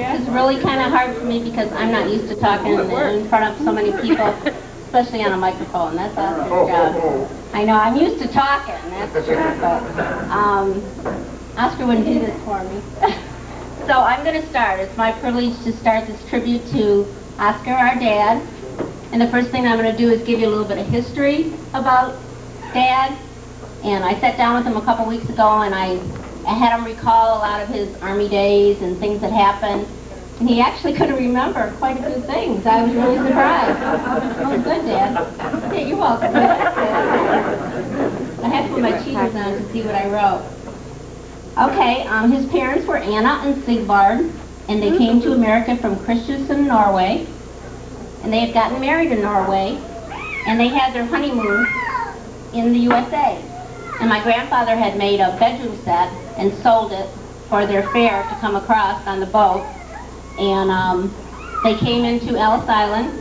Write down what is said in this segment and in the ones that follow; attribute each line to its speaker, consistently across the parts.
Speaker 1: Is really kind of hard for me because I'm not used to talking in front of so many people, especially on a microphone. That's Oscar's job. I know, I'm used to talking, that's true, but um, Oscar wouldn't do this for me. so I'm going to start. It's my privilege to start this tribute to Oscar, our dad. And the first thing I'm going to do is give you a little bit of history about Dad. And I sat down with him a couple weeks ago and I I had him recall a lot of his Army days and things that happened. And he actually couldn't remember quite a few things. I was really surprised. Oh, good, Dad. Yeah, you're welcome. I had to put my cheaters on to see what I wrote. Okay, um, his parents were Anna and Sigvard, and they came to America from Kristiansand, Norway. And they had gotten married in Norway, and they had their honeymoon in the USA. And my grandfather had made a bedroom set and sold it for their fare to come across on the boat. And um, they came into Ellis Island.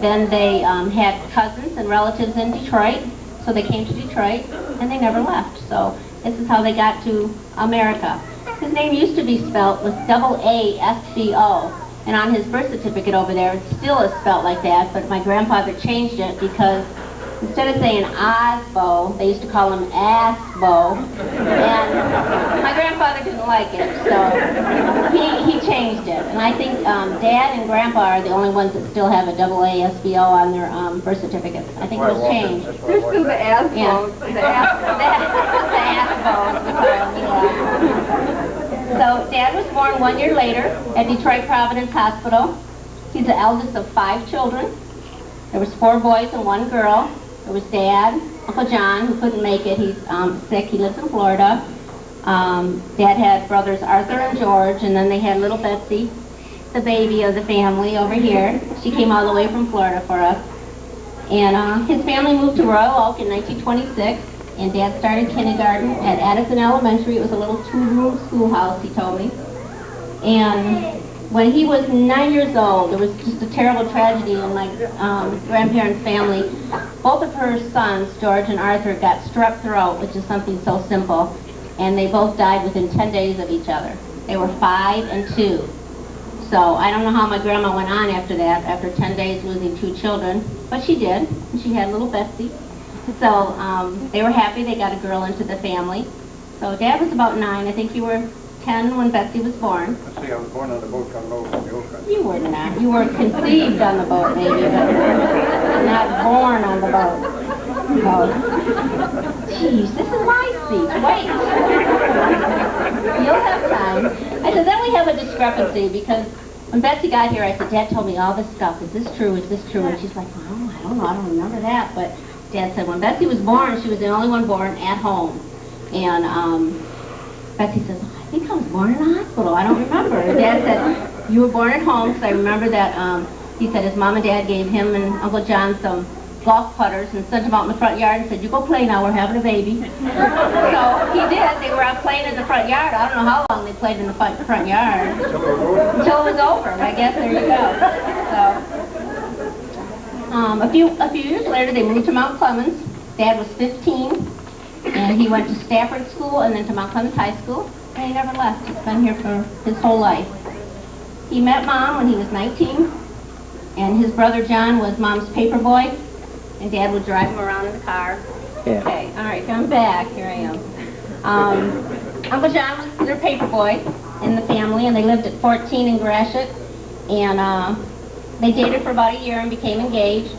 Speaker 1: Then they um, had cousins and relatives in Detroit. So they came to Detroit and they never left. So this is how they got to America. His name used to be spelt with double A S B O. And on his birth certificate over there, it still is spelt like that, but my grandfather changed it because instead of saying Osbo, they used to call him Asbo. And my grandfather didn't like it, so he, he changed it. And I think um, Dad and Grandpa are the only ones that still have a double ASBO on their um, birth certificates. I think it was changed.
Speaker 2: There's still the Asbo.
Speaker 1: Yeah.
Speaker 2: The Asbo.
Speaker 1: So Dad was born one year later at Detroit Providence Hospital. He's the eldest of five children. There was four boys and one girl. There was Dad, Uncle John, who couldn't make it. He's um, sick. He lives in Florida. Um, Dad had brothers Arthur and George, and then they had little Betsy, the baby of the family over here. She came all the way from Florida for us. And uh, his family moved to Royal Oak in 1926, and Dad started kindergarten at Addison Elementary. It was a little two-room schoolhouse, he told me. And when he was nine years old, there was just a terrible tragedy in my um, grandparents' family. Both of her sons, George and Arthur, got strep throat, which is something so simple, and they both died within 10 days of each other. They were five and two. So I don't know how my grandma went on after that, after 10 days losing two children, but she did. She had a little Betsy. So um, they were happy they got a girl into the family. So Dad was about nine. I think you were 10 when Betsy was born.
Speaker 3: Let's see, I was born on the boat from the ocean.
Speaker 1: You were not. You were conceived on the boat, maybe, but not born on the boat. Oh. Jeez, this is my seat. Wait. You'll have time. I said, then we have a discrepancy because when Betsy got here, I said, Dad told me all this stuff. Is this true? Is this true? And she's like, well, I don't know. I don't remember that. But Dad said when Betsy was born, she was the only one born at home. And um, Betsy says, think I was born in a hospital. I don't remember. Dad said, you were born at home, because I remember that um, he said his mom and dad gave him and Uncle John some golf putters and sent him out in the front yard and said, you go play now, we're having a baby. so he did. They were out playing in the front yard. I don't know how long they played in the front, front yard. Until it was over. I guess there you go. So, um, a few a few years later, they moved to Mount Clemens. Dad was 15, and he went to Stafford School and then to Mount Clemens High School. He never left. He's been here for his whole life. He met Mom when he was 19, and his brother John was Mom's paper boy, and Dad would drive him around in the car.
Speaker 4: Yeah.
Speaker 1: Okay, all right, I'm back. Here I am. Um, Uncle John was their paper boy in the family, and they lived at 14 in Gratiot, and uh, they dated for about a year and became engaged.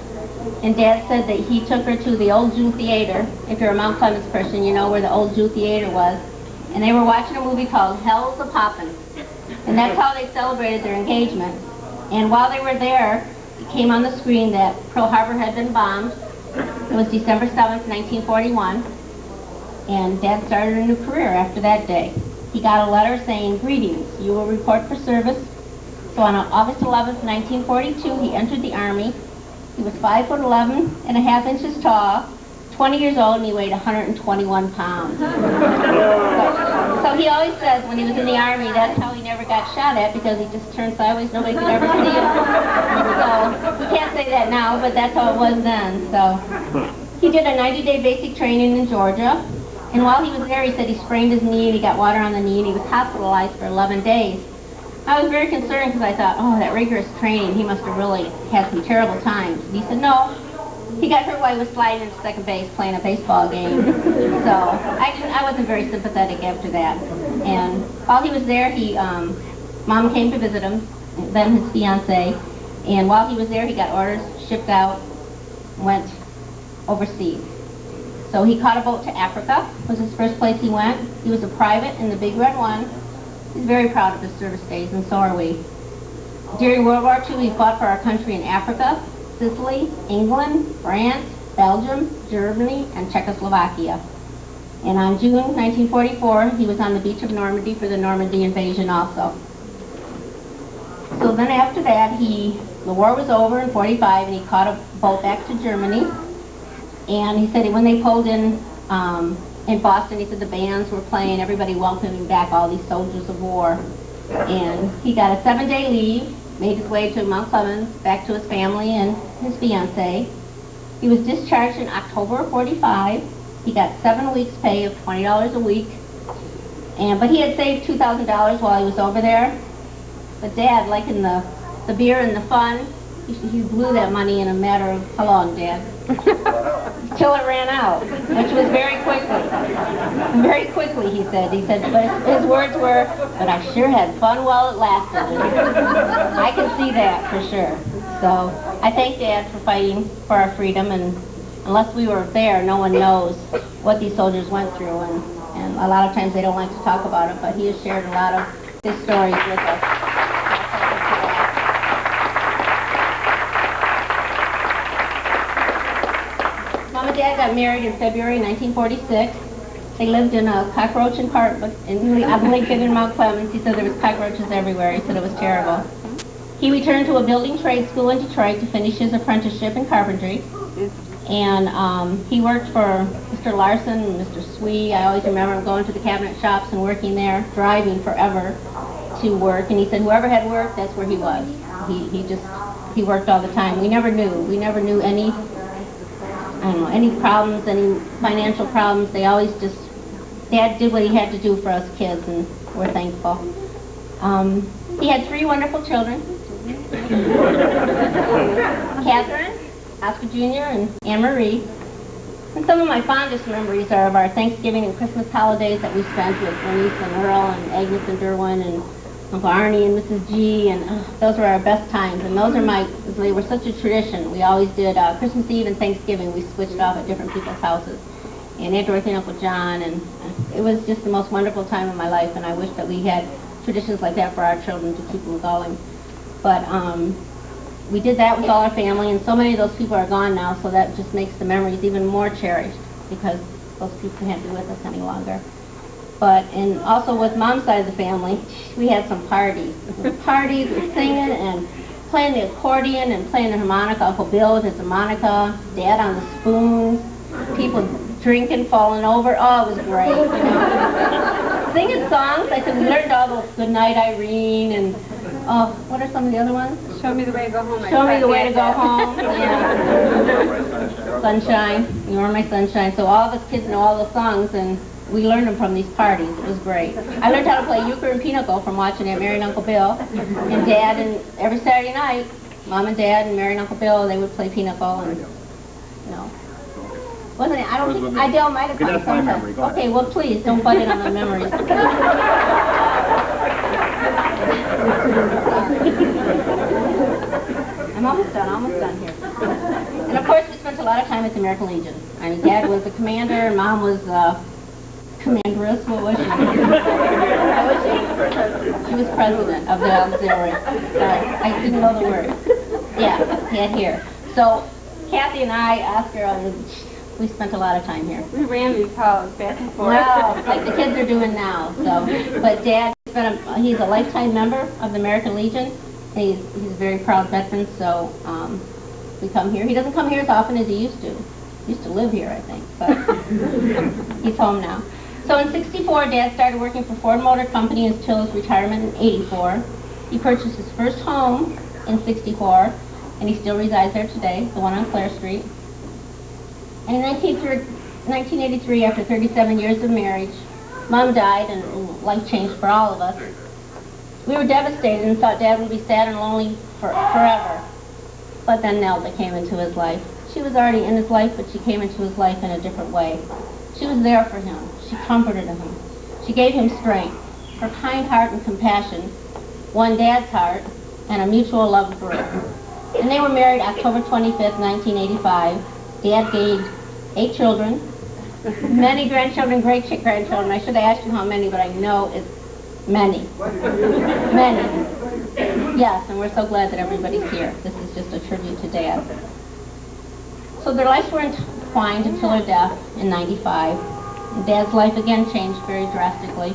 Speaker 1: And Dad said that he took her to the old Jew Theater. If you're a Mount Clemens person, you know where the old Jew Theater was. And they were watching a movie called Hellzapoppin'. And that's how they celebrated their engagement. And while they were there, it came on the screen that Pearl Harbor had been bombed. It was December 7th, 1941. And Dad started a new career after that day. He got a letter saying, greetings, you will report for service. So on August 11th, 1942, he entered the Army. He was 5 foot 11 and a half inches tall, 20 years old, and he weighed 121 pounds. So, so he always says when he was in the Army, that's how he never got shot at, because he just turned sideways, nobody could ever see him. So we can't say that now, but that's how it was then. So he did a 90-day basic training in Georgia, and while he was there, he said he sprained his knee, and he got water on the knee, and he was hospitalized for 11 days. I was very concerned because I thought, oh, that rigorous training, he must have really had some terrible times. And he said, no, he got hurt while he was sliding into second base playing a baseball game. so I didn't, I wasn't very sympathetic after that. And while he was there, he, um, mom came to visit him, then his fiance. And while he was there, he got orders, shipped out, went overseas. So he caught a boat to Africa, was his first place he went. He was a private in the Big Red One. He's very proud of his service days, and so are we. During World War II, he fought for our country in Africa, Sicily, England, France, Belgium, Germany, and Czechoslovakia. And on June 1944, he was on the beach of Normandy for the Normandy invasion also. So then after that, he, the war was over in 45, and he caught a boat back to Germany. And he said when they pulled in um, in Boston, he said the bands were playing, everybody welcoming back all these soldiers of war. And he got a seven-day leave, made his way to Mount Clemens, back to his family and his fiancee. He was discharged in October of 45. He got seven weeks' pay of $20 a week. And, but he had saved $2,000 while he was over there. But Dad, liking the, the beer and the fun, he, he blew that money in a matter of, how long, Dad? Till it ran out, which was very quickly. Very quickly, he said. He said, but his, words were, but I sure had fun while it lasted. I can see that for sure. So I thank Dad for fighting for our freedom, and unless we were there, no one knows what these soldiers went through, and, and a lot of times they don't like to talk about it, but he has shared a lot of his stories with us. Mom and Dad got married in February 1946. They lived in a cockroach apartment in on Lincoln in Mount Clemens. He said there was cockroaches everywhere. He said it was terrible. He returned to a building trade school in Detroit to finish his apprenticeship in carpentry. And um, he worked for Mr. Larson and Mr. Swee. I always remember him going to the cabinet shops and working there, driving forever to work. And he said whoever had work, that's where he was. He, he just, he worked all the time. We never knew. We never knew any I don't know, any problems, any financial problems, they always just, Dad did what he had to do for us kids, and we're thankful. Um, he had three wonderful children. Catherine, Oscar Jr., and Anne Marie. And some of my fondest memories are of our Thanksgiving and Christmas holidays that we spent with Bernice and Earl and Agnes and Derwin and Uncle Arnie and Mrs. G, and uh, those were our best times. And those are my, they were such a tradition. We always did uh, Christmas Eve and Thanksgiving. We switched off at different people's houses. And Aunt Dorothy and Uncle John, and uh, it was just the most wonderful time of my life. And I wish that we had traditions like that for our children to keep them going. But um, we did that with all our family, and so many of those people are gone now, so that just makes the memories even more cherished because those people can't be with us any longer. But, and also with mom's side of the family, we had some parties. parties with singing and playing the accordion and playing the harmonica. Uncle Bill with his harmonica, Dad on the spoons, people drinking, falling over. Oh, it was great. Singing songs. I said we learned all those Good Night Irene and oh, what are some of the other ones?
Speaker 2: Show me the way to go home. I
Speaker 1: Show me the way to go home. Yeah. Sunshine. You are my sunshine. So all of us kids know all the songs and we learned them from these parties. It was great. I learned how to play euchre and pinochle from watching Aunt Mary and Uncle Bill. And Dad, and every Saturday night, Mom and Dad and Mary and Uncle Bill, they would play pinochle and, you know. Wasn't it? I don't think, Idell might have
Speaker 3: Okay,
Speaker 1: come
Speaker 3: that's my
Speaker 1: sometime.
Speaker 3: memory.
Speaker 1: Okay, well, please, don't butt in on the memories. I'm almost done, I'm almost done here. And of course, we spent a lot of time at the American Legion. I mean, Dad was the commander, and Mom was uh, commanderess. What was she? What was she? She was president of the auxiliary. Sorry, I didn't know the word. Yeah, head here. So Cathy and I, Oscar, we spent a lot of time here.
Speaker 2: We ran these halls back and forth.
Speaker 1: Well, like the kids are doing now, so. But Dad, been a- he's a lifetime member of the American Legion. He's, he's a very proud veteran, so, um, we come here. He doesn't come here as often as he used to. He used to live here, I think, but he's home now. So in sixty-four, Dad started working for Ford Motor Company until his retirement in eighty-four. He purchased his first home in sixty-four, and he still resides there today, the one on Clare Street. And in 1983, after 37 years of marriage, Mom died and life changed for all of us. We were devastated and thought Dad would be sad and lonely for, forever. But then Nelda came into his life. She was already in his life, but she came into his life in a different way. She was there for him. She comforted him. She gave him strength. Her kind heart and compassion won Dad's heart, and a mutual love grew. And they were married October 25th, 1985. Dad gained eight children, many grandchildren, great grandchildren. I should have asked you how many, but I know it's many. Many. Yes, and we're so glad that everybody's here. This is just a tribute to Dad. So their lives were entwined until her death in 95. And Dad's life again changed very drastically.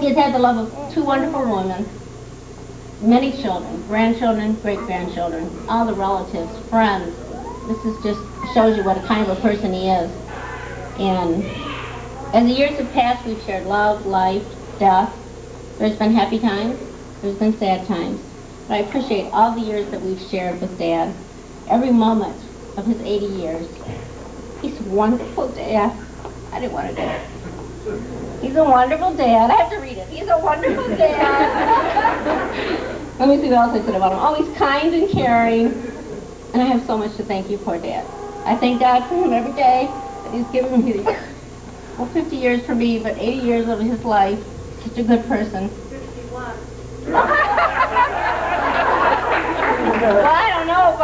Speaker 1: He has had the love of two wonderful women, many children, grandchildren, great-grandchildren, all the relatives, friends. This is just shows you what a kind of a person he is. And as the years have passed, we've shared love, life, death. There's been happy times, there's been sad times. But I appreciate all the years that we've shared with Dad, every moment of his 80 years. He's a wonderful dad. I didn't want to do it. He's a wonderful dad. I have to read it. He's a wonderful dad. Let me see what else I said about him. Oh, he's kind and caring. And I have so much to thank you, for, dad. I thank God for him every day that he's given me, well, 50 years for me, but 80 years of his life. Such a good person. 51.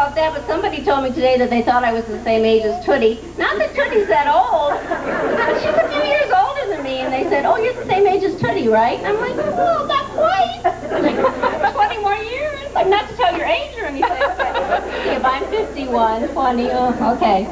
Speaker 1: about that, but somebody told me today that they thought I was the same age as Tootie. Not that Tootie's that old. She's a few years older than me, and they said, oh, you're the same age as Tootie, right? And I'm like, well, not quite. 20 more years. Like, not to tell your age or anything. But, yeah, but I'm 51, 20, oh, okay.